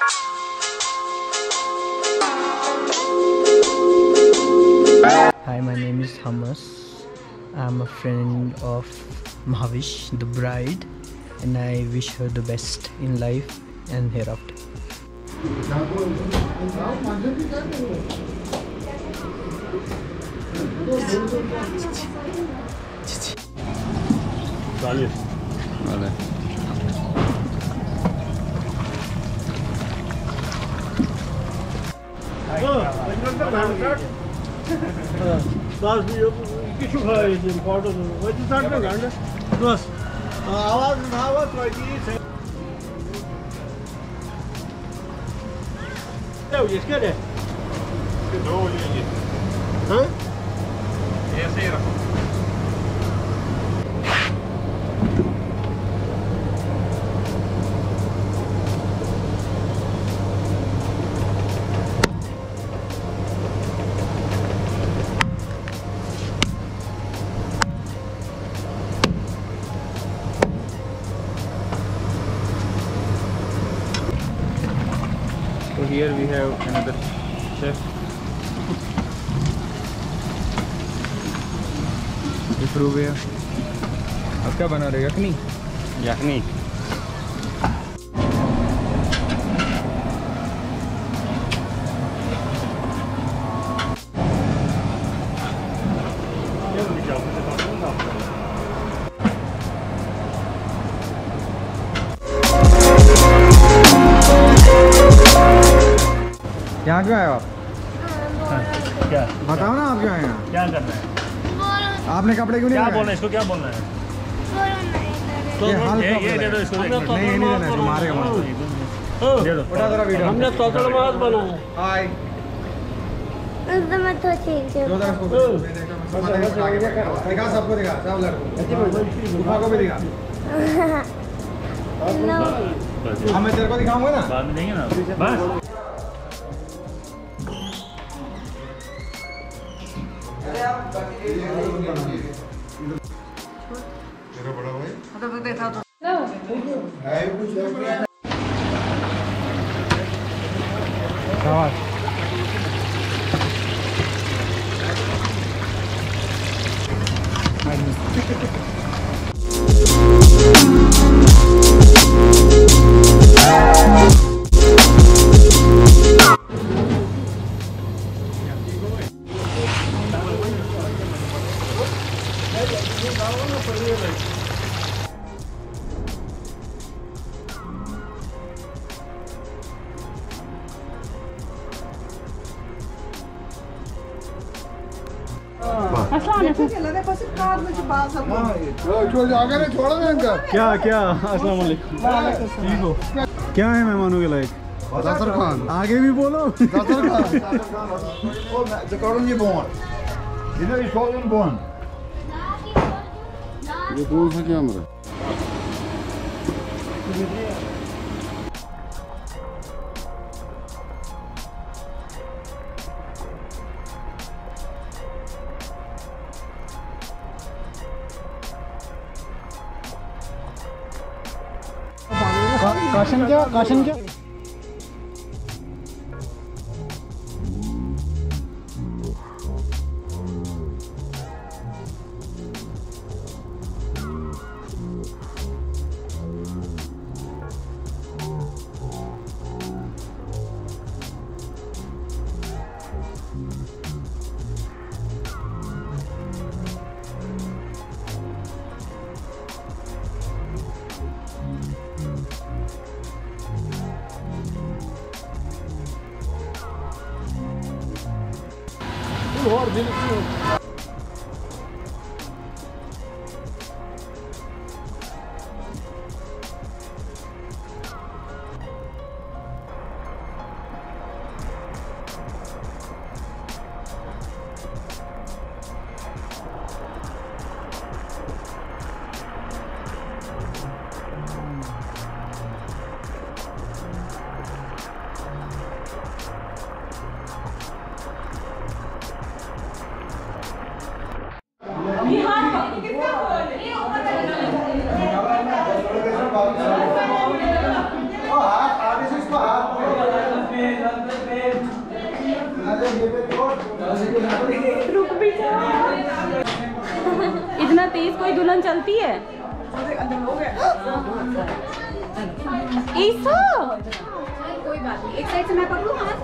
Hi, my name is Hamas. I'm a friend of Mahavish, the bride, and I wish her the best in life and hereafter. Vale. बस यो किछु खायो photo वति साट्न घन्टा बस आवाज़ उठाओ त्वची से क्या हुई इसके लिए हाँ So यखनी यखनी यहाँ क्यों आए आप? क्या? बताओ ना आप क्यों आए यहाँ क्या करना है? आपने कपड़े क्यों नहीं क्या बोलना है? इसको क्या बोलना है? हमने तोतड़ मास बनाया एकदम तो ठीक है। जो था इसको माता को उठा के फेंका। दिखा सबको दिखा सब लड़को उठा को भी दिखा। हाँ मैं तेरे को दिखाऊँगा ना? बाद में देंगे ना? बस। शाबाश क्या क्या? अस्सलाम वालेकुम। ठीक हो? क्या है मेहमानों के लायक? खान। आगे भी बोलो। खान। is ये कौन सा कैमरा क्या? काशन क्या suor dele aqui, ó. प्लीज़ कोई दुल्हन चलती है? ईसा? कोई बात नहीं। एक साइड से मैं पकड़ूं हाथ?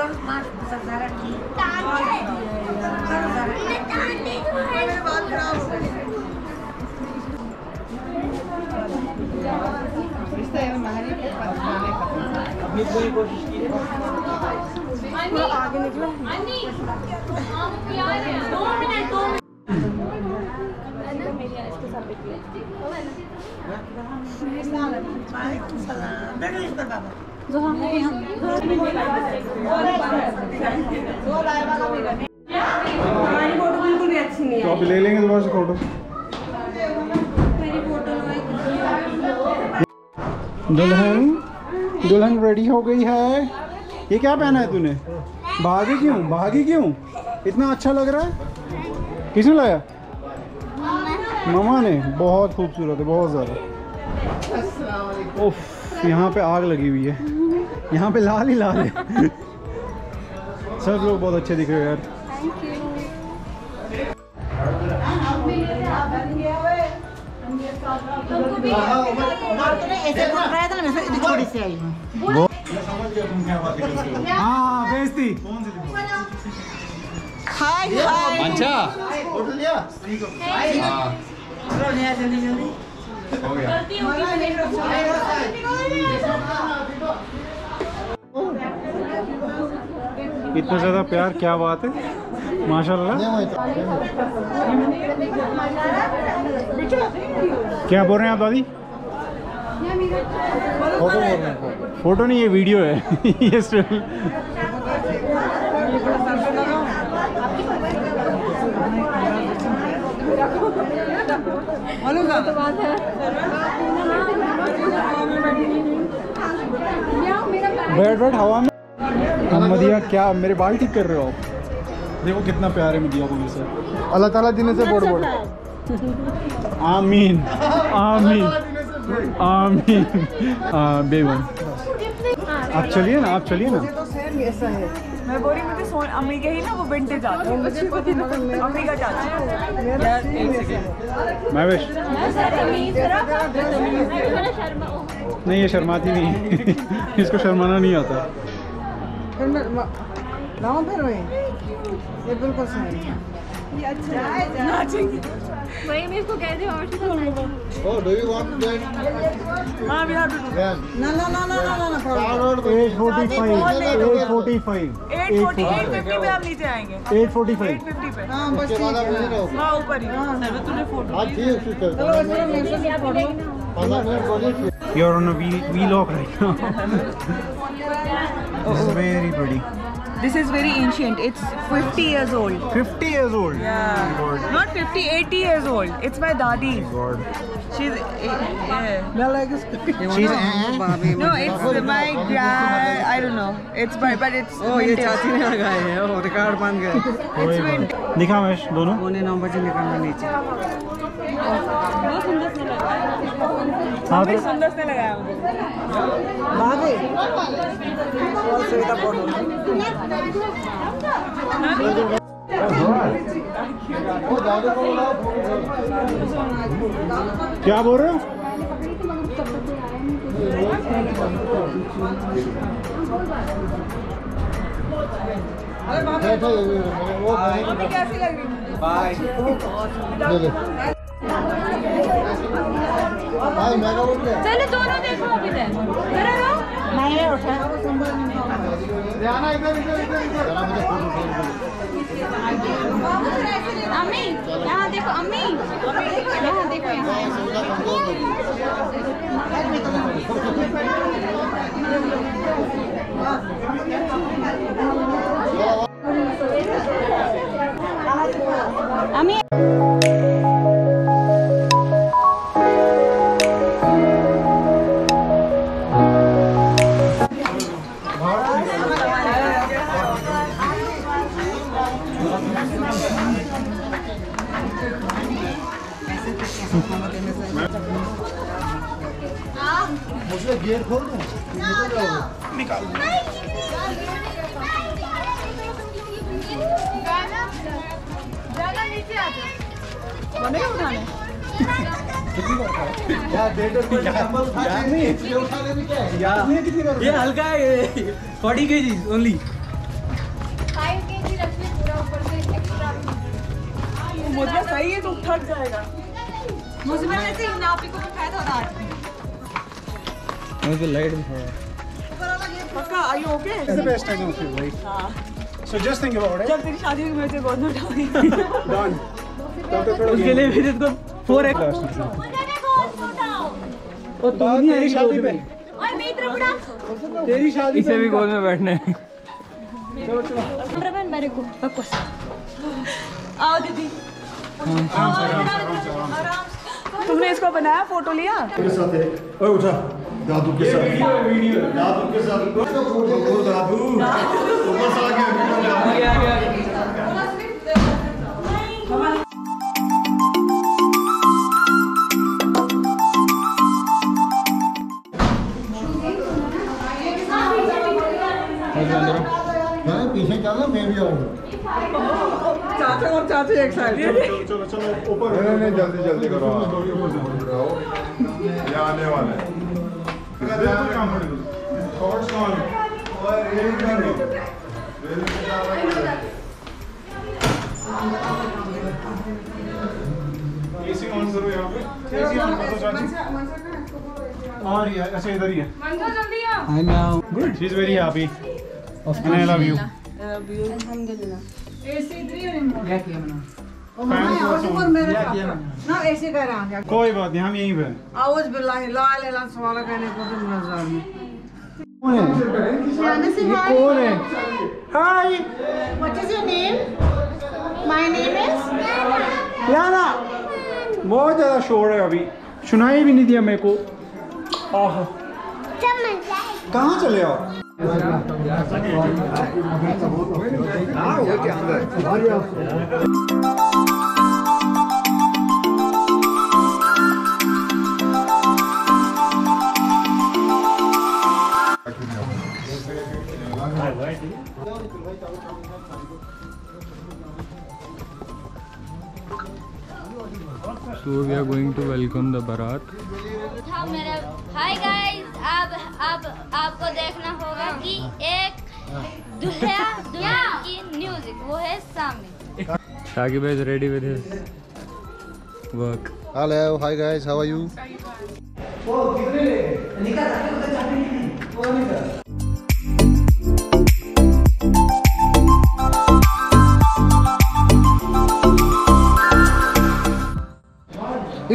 सत्तर मार्च दो हज़ार की सत्तर हज़ार की। बात खराब हो गई पूरी कोशिश की है? आगे निकलो? दो मिनट दो मिनट। हमारी फ़ोटो बिल्कुल भी अच्छी नहीं तो ले लेंगे दोबारा से फ़ोटो फ़ोटो दुल्हन दुल्हन रेडी हो गई है। ये क्या पहना है तूने? भागी क्यों? भागी क्यों? इतना अच्छा लग रहा है? किसने लाया? ममा ने। बहुत खूबसूरत है बहुत ज़्यादा। उफ यहाँ पे आग लगी हुई है। यहाँ पे लाल ही लाल है। सब लोग बहुत अच्छे दिख रहे हो यार। हाँ बेइज्जती। होटल लिया? इतना ज़्यादा प्यार, क्या बात है? माशाल्लाह। क्या बोल रहे हैं आप, दादी? फ़ोटो बोल रहे हैं फ़ोटो नहीं, ये वीडियो है। ये बैठ बैठ, हवा में। मदिया क्या मेरे बाल ठीक कर रहे हो आप? देखो कितना प्यार है मदिया को मेरे से अल्लाह ताला दिन से बोल बोल। आमीन। आमीन। आमीन। बेगम आप चलिए ना आप चलिए ना। तो सेम ऐसा है मैं बोल रही मुझे सोन अम्मी के ही ना वो विंटेज आते हैं ही अम्मी का चाचा यार एक सेकंड मैं विश नहीं ये शर्माती नहीं। इसको शर्माना नहीं आता। फिर मैं लाऊं फिर मैं ये बिल्कुल सही। है ये अच्छा है। नाचेंगे। वही मैं इसको कह हूँ और से do you want to join? हाँ भी हाथ Then. ना ना ना ना ना ना ना Star Road को- eight forty five eight forty five eight forty eight fifty पे आप नीचे आएँगे। Eight forty eight five fifty पे। हाँ बस नहीं रहोगे हाँ। ऊपर ही। हाँ। तूने फ़ोटो हाँ ठीक है ठीक है चलो चलो मेरे से photo You're on a wheel, vlog right now. this is very pretty. This is very ancient. It's 50 years old. 50 years old. Yeah. God. Not 50, 80 years old. It's my dadi. God. She's yeah. She's No, it's my grand. I don't know. It's my but it's. Oh, ये चाची ने लगाए हैं. Oh, record बन गए. दिखा महेश दोनों पौने नौ बजे निकलना नीचे. बहुत सुंदर है हाँ सुंदर से लगाया मुझे. क्या बोल रहे हो? वो मम्मी कैसी लग? रही है? ले ले भाई मेरा उठ गया चलो दोनों देखो अभी तक जरा रो ध्यान इधर इधर इधर इधर जरा मुझे फ़ोटो शेयर अम्मी यहाँ देखो अम्मी यहाँ देखो यहाँ सुविधा कमज़ोर लगी अम्मी मुझे गेट खोल दूँ निकल जाओगे ये उठाने में क्या है यार कितनी कर ये हल्का है फोर्टी के जी ओनली फाइव के जी रख ले पूरा ऊपर से एक्स्ट्रा मुझे सही है तो थक जाएगा मुझे मैंने ऐसे ही नापी को उठाया था रात मुझे लाइट है पक्का? Are you okay It's the best time of your life. हाँ। So just think about it. जब तेरी शादी हुई मैं तेरे गोद में उठाऊँगी Done. तब थोड़ा उसके लिए भी इसको फोर एक्स और तू नहीं आई शादी पे। तेरी शादी इसे भी गोद में बैठना है। मेरे को बकवास आओ दीदी। आराम तुमने इसको बनाया फ़ोटो लिया? साथ है। ओए उठा। दादू के साथ। वीडियो दादू के साथ। ओ दादू ऊपर से आ गया वीडियो में। हाँ, पीछे चलो मैं भी आऊँ। चाचा और चाची एक साइड। चलो चलो ऊपर नहीं नहीं जल्दी जल्दी करो। Good she is very happy and I love you ना ऐसे कर रहा है कोई बात नहीं हम यहीं पे ला इलाहा इल्लल्लाह को कौन है? ये कौन है? हाय। What is your name? My name is याना बहुत ज़्यादा शोर है अभी। सुनाई भी नहीं दिया मेरे को। आह। कहाँ चले हो Thank we are going to welcome the Barat. हाँ मेरा हाय गाइस अब अब आपको देखना होगा कि एक दूल्हा दुल्हन की म्यूज़िक वो है सामने Shagib is ready with his work. Hello, hi guys, how are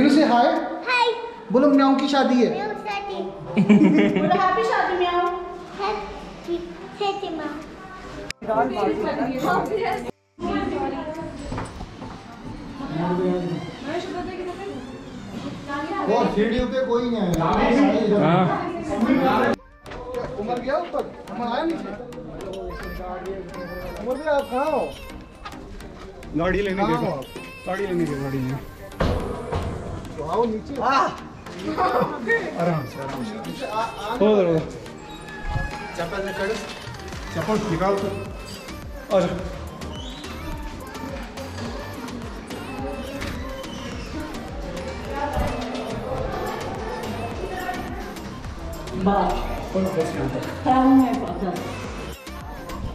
you? से हाय। हाय। बोलो म्याऊ की शादी है। बोलो हैप्पी शादी में हैप्पी हैप्पी माँ। वो सीढ़ियों पे कोई नहीं आया। हाँ। उमर गया ऊपर? उमर आया नीचे? उमर भैया आप कहाँ हो? गाड़ी लेने हो आप? गाड़ी लेने के गाड़ी लेने। आओ नीचे आराम से आराम से हो चप्पल निकाल चप्पल निकाल तो अच्छा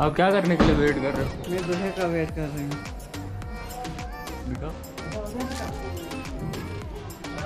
आप क्या करने के लिए वेट कर रहे हो? मैं दूल्हे का वेट कर रही हूँ।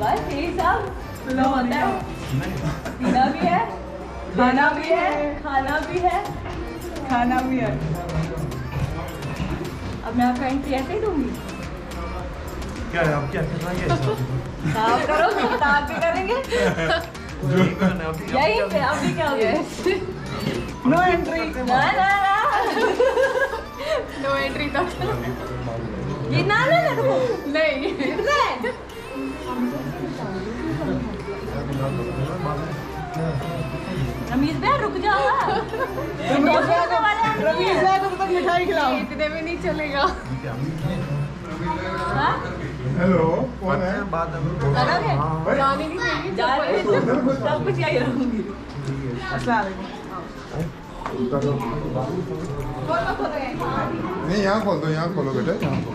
बस यही सब। है। पीना भी है खाना भी है खाना भी है। खाना भी है। अब मैं आपका एंट्री ऐसे ही दूँगी। क्या है? आप क्या करना है? आप करोगे। भी करेंगे यही पे अभी क्या हो नो एंट्री ना ना ना। नो एंट्री तक ये ना ना ना रुको नहीं रमीज भाई रुक जाओ रमीज भाई को तक मिठाई खिलाओ इतने में नहीं चलेगा हेलो कौन है बात करोगे जाने नहीं देंगे जा रहे हो? सब कुछ यही रहूँगी नहीं यहाँ खोल दो यहाँ खोलो बेटा यहाँ खोलो।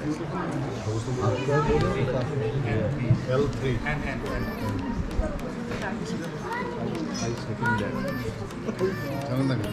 Chào tất cả!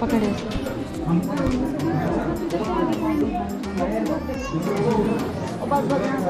खोलो गुलाम पूरा एल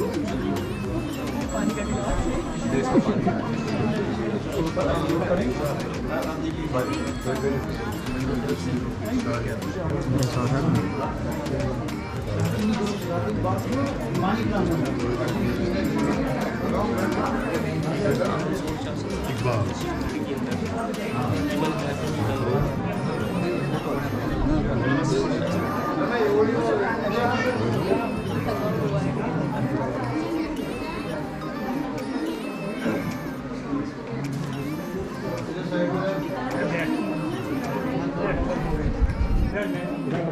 गया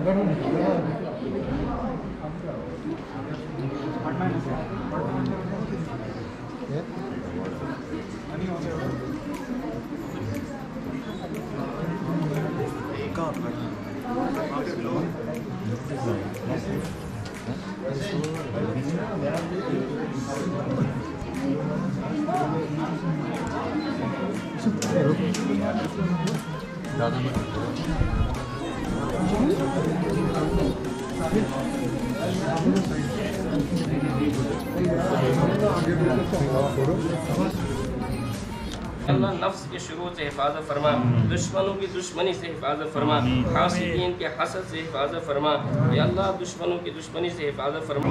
Ben onu diyorum. अल्लाह नफ्स के शुरू से हिफाजत फरमा दुश्मनों की दुश्मनी से हिफाजत फरमा हासिदीन के हसद से हिफाजत फरमा या अल्लाह दुश्मनों की दुश्मनी से हिफाजत फरमा।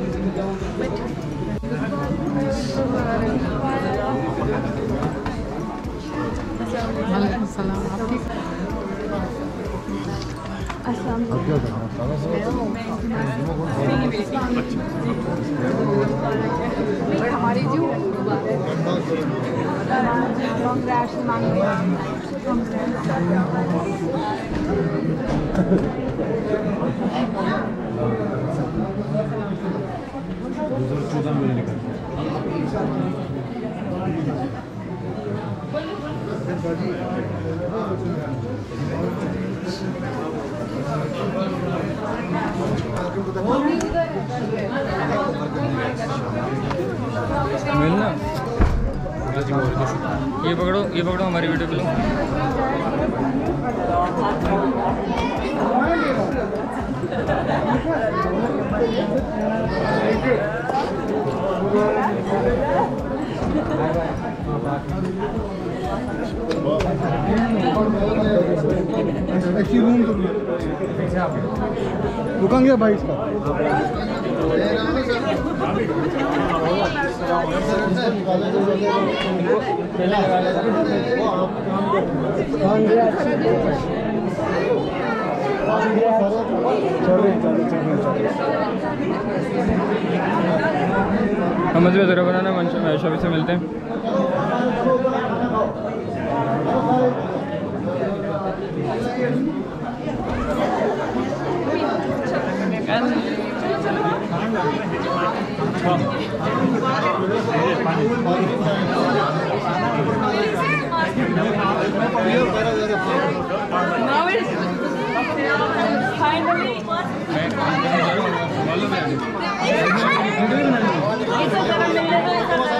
Huzurçudan böyle ne kadar? Melina. Burada gibi orada şu. ये पकड़ो ये पकड़ो हमारी वीडियो को। लो एक्चुअली रूम तो रुकेंगे भाई इसका समझ में ज़रा बनाना मंच में शबी से मिलते हैं। Now it's finally. It's a